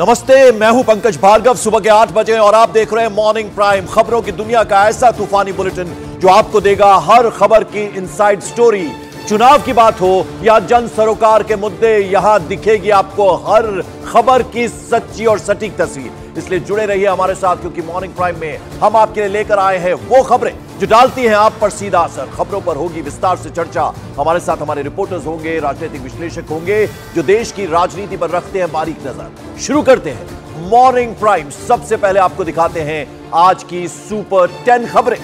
नमस्ते, मैं हूँ पंकज भार्गव, सुबह के आठ बजे और आप देख रहे हैं मॉर्निंग प्राइम खबरों की दुनिया का ऐसा तूफानी बुलेटिन जो आपको देगा हर खबर की इनसाइड स्टोरी चुनाव की बात हो या जन सरोकार के मुद्दे, यहाँ दिखेगी आपको हर खबर की सच्ची और सटीक तस्वीर। इसलिए जुड़े रहिए हमारे साथ, क्योंकि मॉर्निंग प्राइम में हम आपके लिए लेकर आए हैं वो खबरें। जो डालती हैं आप पर सीधा असर। खबरों पर होगी विस्तार से चर्चा। हमारे साथ हमारे रिपोर्टर्स होंगे, राजनीतिक विश्लेषक होंगे, जो देश की राजनीति पर रखते हैं बारीक नज़र। शुरू करते हैं। Morning prime. सबसे पहले आपको दिखाते हैं आज की सुपर टेन खबरें।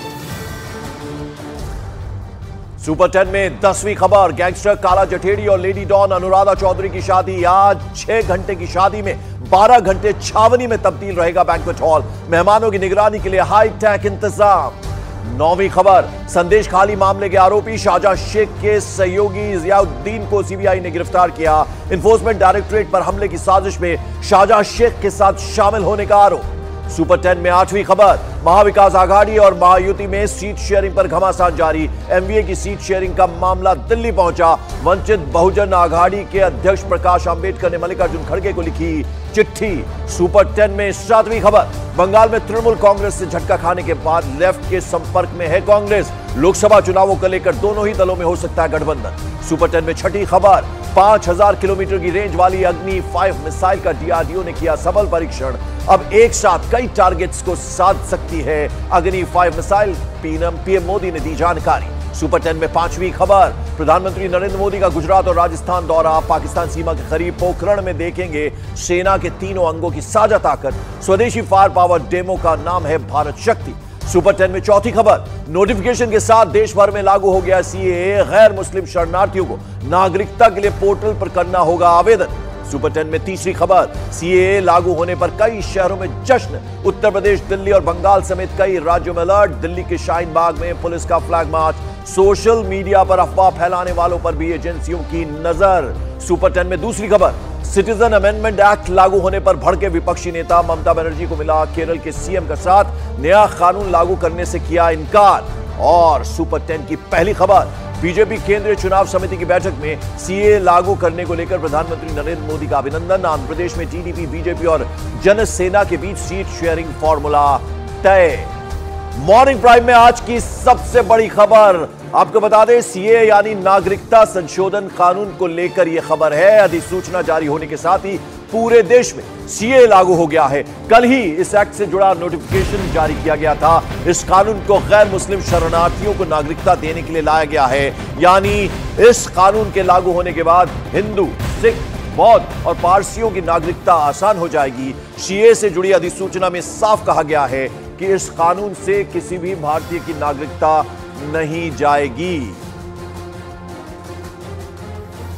सुपर टेन में दसवीं खबर। गैंगस्टर काला जठेड़ी और लेडी डॉन अनुराधा चौधरी की शादी। आज छह घंटे की शादी में 12 घंटे छावनी में तब्दील रहेगा बैंकवेट हॉल। मेहमानों की निगरानी के लिए हाई टेक इंतज़ाम। नौवीं खबर, संदेश खाली मामले के आरोपी शाहजहां शेख के सहयोगी जियाउद्दीन को सीबीआई ने गिरफ़्तार किया। इन्फोर्समेंट डायरेक्टोरेट पर हमले की साजिश में शाहजहां शेख के साथ शामिल होने का आरोप। सुपर टेन में आठवीं खबर, महाविकास आघाड़ी और महायुति में सीट शेयरिंग पर घमासान जारी। एमवीए की सीट शेयरिंग का मामला दिल्ली पहुँचा। वंचित बहुजन आघाड़ी के अध्यक्ष प्रकाश अंबेडकर ने मल्लिकार्जुन खड़गे को लिखी चिट्ठी। सुपर टेन में सातवीं खबर बंगाल में तृणमूल कांग्रेस से झटका खाने के बाद लेफ़्ट के संपर्क में है कांग्रेस। लोकसभा चुनावों को लेकर दोनों ही दलों में हो सकता है गठबंधन। सुपर टेन में छठी खबर, पाँच हज़ार किलोमीटर की रेंज वाली अग्नि फाइव मिसाइल का डीआरडीओ ने किया सफल परीक्षण। अब एक साथ कई टारगेट्स को साध सकती है Agni five missile PM PM Modi ने दी जानकारी। सुपर टेन में पांचवी खबर। प्रधानमंत्री नरेंद्र मोदी का गुजरात और राजस्थान दौरा। पाकिस्तान सीमा के करीब पोखरण में देखेंगे सेना के तीनों अंगों की साझा ताकत। स्वदेशी फायर पावर डेमो का नाम है भारत शक्ति। सुपर टेन में चौथी खबर। नोटिफिकेशन के साथ देश भर में लागू हो गया सीए। गैर मुस्लिम शरणार्थियों को नागरिकता के लिए पोर्टल पर करना होगा आवेदन। सुपर टेन में तीसरी खबर। सीए लागू होने पर कई शहरों में जश्न। उत्तर प्रदेश, दिल्ली और बंगाल समेत कई राज्यों में अलर्ट। दिल्ली के शाहीन बाग में पुलिस का फ्लैग मार्च। सोशल मीडिया पर अफवाह फैलाने वालों पर भी एजेंसियों की नज़र। सुपर टेन में दूसरी खबर, सिटीजन अमेंडमेंट एक्ट लागू होने पर भड़के विपक्षी नेता ममता बनर्जी को मिला केरल के सीएम का साथ। नया कानून लागू करने से किया इनकार। और सुपर टेन की पहली खबर, बीजेपी केंद्रीय चुनाव समिति की बैठक में सीए लागू करने को लेकर प्रधानमंत्री नरेंद्र मोदी का अभिनंदन। आंध्र प्रदेश में टीडीपी, बीजेपी और जनसेना के बीच सीट शेयरिंग फॉर्मूला तय। मॉर्निंग प्राइम में आज की सबसे बड़ी खबर। आपको बता दें, सीए यानी नागरिकता संशोधन कानून को लेकर यह खबर है। अधिसूचना जारी होने के साथ ही पूरे देश में सीए लागू हो गया है। कल ही इस एक्ट से जुड़ा नोटिफिकेशन जारी किया गया था। इस कानून को गैर मुस्लिम शरणार्थियों को नागरिकता देने के लिए लाया गया है। यानी इस कानून के लागू होने के बाद हिंदू, सिख, बौद्ध और पारसियों की नागरिकता आसान हो जाएगी। सीए से जुड़ी अधिसूचना में साफ़ कहा गया है कि इस कानून से किसी भी भारतीय की नागरिकता नहीं जाएगी।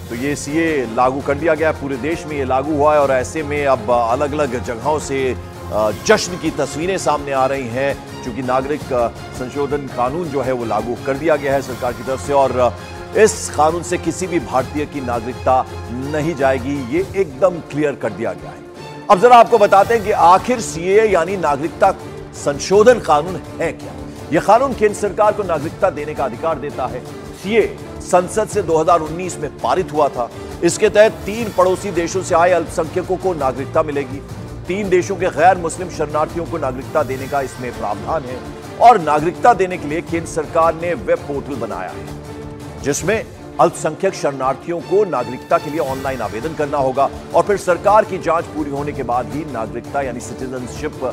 तो ये सीए लागू कर दिया गया, पूरे देश में ये लागू हुआ है और ऐसे में अब अलग अलग जगहों से जश्न की तस्वीरें सामने आ रही हैं क्योंकि नागरिक संशोधन कानून जो है वो लागू कर दिया गया है सरकार की तरफ़ से और इस कानून से किसी भी भारतीय की नागरिकता नहीं जाएगी, ये एकदम क्लियर कर दिया गया है। अब जरा आपको बताते हैं कि आखिर सीए यानी नागरिकता संशोधन कानून है क्या? यह कानून केंद्र सरकार को नागरिकता देने का अधिकार देता है। सीए संसद से 2019 में पारित हुआ था। इसके तहत तीन पड़ोसी देशों से आए अल्पसंख्यकों को नागरिकता मिलेगी। तीन देशों के गैर मुस्लिम शरणार्थियों को नागरिकता देने का इसमें प्रावधान है और नागरिकता देने के लिए केंद्र सरकार ने वेब पोर्टल बनाया है, जिसमें अल्पसंख्यक शरणार्थियों को नागरिकता के लिए ऑनलाइन आवेदन करना होगा और फिर सरकार की जाँच पूरी होने के बाद ही नागरिकता यानी सिटीजनशिप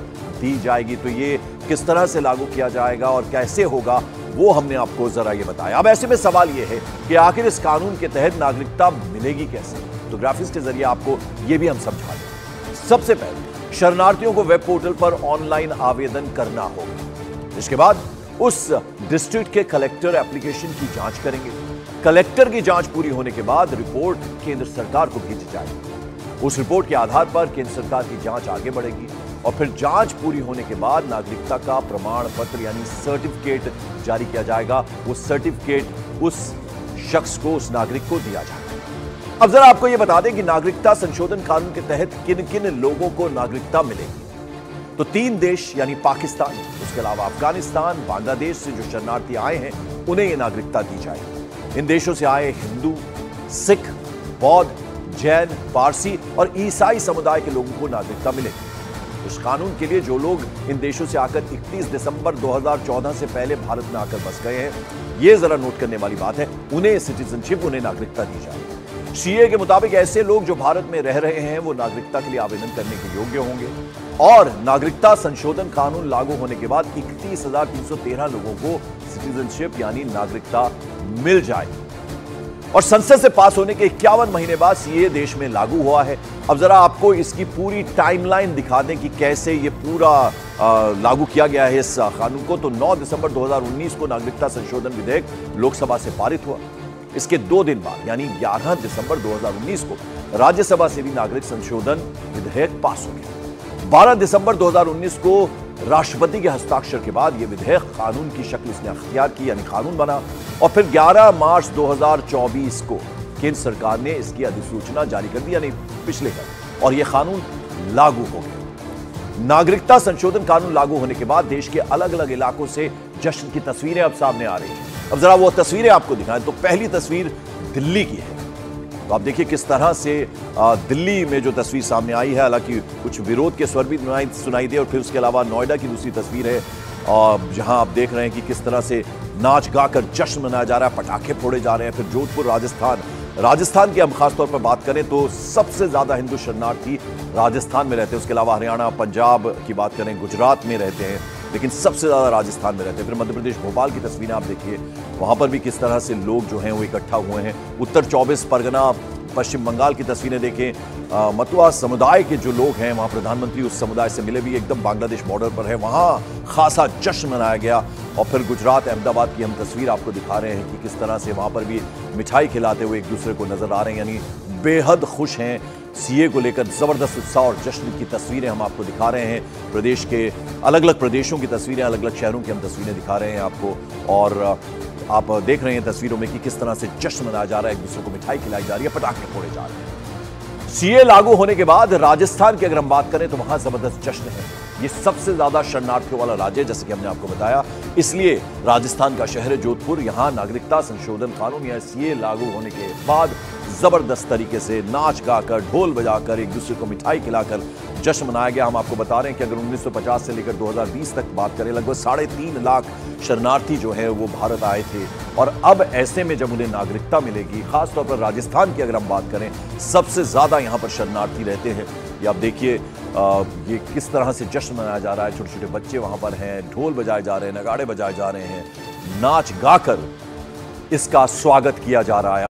दी जाएगी। तो ये किस तरह से लागू किया जाएगा और कैसे होगा, वो हमने आपको जरा ये बताया। अब ऐसे में सवाल ये है कि आखिर इस कानून के तहत नागरिकता मिलेगी कैसे? तो ग्राफिक्स के ज़रिए आपको ये भी हम समझा दें। सबसे पहले, शरणार्थियों को वेब पोर्टल पर ऑनलाइन आवेदन करना होगा। इसके बाद उस डिस्ट्रिक्ट के कलेक्टर एप्लीकेशन की जाँच करेंगे। कलेक्टर की जाँच पूरी होने के बाद रिपोर्ट केंद्र सरकार को भेजी जाएगी। उस रिपोर्ट के आधार पर केंद्र सरकार की जाँच आगे बढ़ेगी और फिर जाँच पूरी होने के बाद नागरिकता का प्रमाण पत्र यानी सर्टिफिकेट जारी किया जाएगा। वो सर्टिफिकेट उस शख्स को, उस नागरिक को दिया जाएगा। अब जरा आपको यह बता दें कि नागरिकता संशोधन कानून के तहत किन किन लोगों को नागरिकता मिलेगी। तो तीन देश यानी पाकिस्तान, उसके अलावा अफ़गानिस्तान, बांग्लादेश से जो शरणार्थी आए हैं, उन्हें यह नागरिकता दी जाएगी। इन देशों से आए हिंदू, सिख, बौद्ध, जैन, पारसी और ईसाई समुदाय के लोगों को नागरिकता मिलेगी उस कानून के लिए जो लोग इन देशों से आकर 31 दिसंबर 2014 से पहले भारत में आकर बस गए हैं, ये जरा नोट करने वाली बात है, उन्हें सिटीजनशिप उन्हें नागरिकता दी जाए। सीए के मुताबिक ऐसे लोग जो भारत में रह रहे हैं, वो नागरिकता के लिए आवेदन करने के योग्य होंगे। और नागरिकता संशोधन कानून लागू होने के बाद इकतीस लोगों को सिटीजनशिप यानी नागरिकता मिल जाएगी और संसद से पास होने के इक्यावन महीने बाद सीए देश में लागू हुआ है। अब जरा आपको इसकी पूरी टाइमलाइन दिखा दें कि कैसे ये पूरा लागू किया गया है इस कानून को। तो 9 दिसंबर 2019 को नागरिकता संशोधन विधेयक लोकसभा से पारित हुआ। इसके दो दिन बाद, यानी 11 दिसंबर 2019 को, राज्यसभा से भी नागरिक संशोधन विधेयक पास हो गया। 12 दिसंबर 2019 को राष्ट्रपति के हस्ताक्षर के बाद यह विधेयक कानून की शक्ल इसने अख्तियार की, यानी कानून बना, और फिर 11 मार्च 2024 को केंद्र सरकार ने इसकी अधिसूचना जारी कर दी, यानी पिछले कल और यह कानून लागू हो गया। नागरिकता संशोधन कानून लागू होने के बाद देश के अलग अलग इलाकों से जश्न की तस्वीरें अब सामने आ रही हैं। अब जरा वो तस्वीरें आपको दिखाएँ। तो पहली तस्वीर दिल्ली की है। तो आप देखिए किस तरह से दिल्ली में जो तस्वीर सामने आई है। हालाँकि कुछ विरोध के स्वर भी सुनाई दे और फिर उसके अलावा नोएडा की दूसरी तस्वीर है। जहाँ आप देख रहे हैं कि किस तरह से नाच गाकर जश्न मनाया जा रहा है, पटाखे फोड़े जा रहे हैं। फिर जोधपुर, राजस्थान। राजस्थान की हम खासतौर पर बात करें तो सबसे ज़्यादा हिंदू शरणार्थी राजस्थान में रहते हैं। उसके अलावा हरियाणा, पंजाब की बात करें, गुजरात में रहते हैं। लेकिन सबसे ज़्यादा राजस्थान में रहते हैं। फिर मध्य प्रदेश भोपाल की तस्वीरें आप देखिए, वहाँ पर भी किस तरह से लोग जो हैं वो इकट्ठा हुए हैं। उत्तर चौबीस परगना, पश्चिम बंगाल की तस्वीरें देखें। मतुआ समुदाय के जो लोग हैं, वहाँ प्रधानमंत्री उस समुदाय से मिले भी, एकदम बांग्लादेश बॉर्डर पर है। वहाँ खासा जश्न मनाया गया और फिर गुजरात, अहमदाबाद की हम तस्वीर आपको दिखा रहे हैं कि किस तरह से वहाँ पर भी मिठाई खिलाते हुए एक दूसरे को नज़र आ रहे हैं। यानी बेहद खुश हैं सीए को लेकर ज़बरदस्त उत्साह और जश्न की तस्वीरें हम आपको दिखा रहे हैं। प्रदेश के अलग अलग प्रदेशों की तस्वीरें अलग अलग शहरों की हम तस्वीरें दिखा रहे हैं आपको। और आप देख रहे हैं तस्वीरों में कि किस तरह से जश्न मनाया जा रहा है, एक दूसरे को मिठाई खिलाई जा रही है, पटाखे फोड़े जा रहे हैं। सीए लागू होने के बाद राजस्थान की अगर हम बात करें तो वहाँ ज़बरदस्त जश्न है। ये सबसे ज़्यादा शरणार्थियों वाला राज्य है, जैसे कि हमने आपको बताया। इसलिए राजस्थान का शहर जोधपुर। यहाँ नागरिकता संशोधन कानून या सीए लागू होने के बाद ज़बरदस्त तरीके से नाच गाकर, ढोल बजाकर, एक दूसरे को मिठाई खिलाकर जश्न मनाया गया। हम आपको बता रहे हैं कि अगर 1950 से लेकर 2020 तक बात करें, लगभग साढ़े तीन लाख शरणार्थी जो है वो भारत आए थे। और अब ऐसे में जब उन्हें नागरिकता मिलेगी, खासतौर पर राजस्थान की अगर हम बात करें, सबसे ज़्यादा यहाँ पर शरणार्थी रहते हैं। ये आप देखिए ये किस तरह से जश्न मनाया जा रहा है। छोटे छोटे बच्चे वहाँ पर हैं, ढोल बजाए जा रहे हैं, नगाड़े बजाए जा रहे हैं, नाच गाकर इसका स्वागत किया जा रहा है।